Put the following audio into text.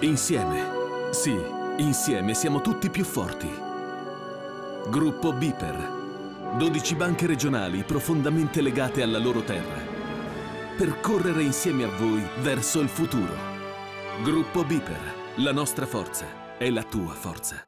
Insieme, sì, insieme siamo tutti più forti. Gruppo Biper. 12 banche regionali profondamente legate alla loro terra. Per correre insieme a voi verso il futuro. Gruppo Biper. La nostra forza è la tua forza.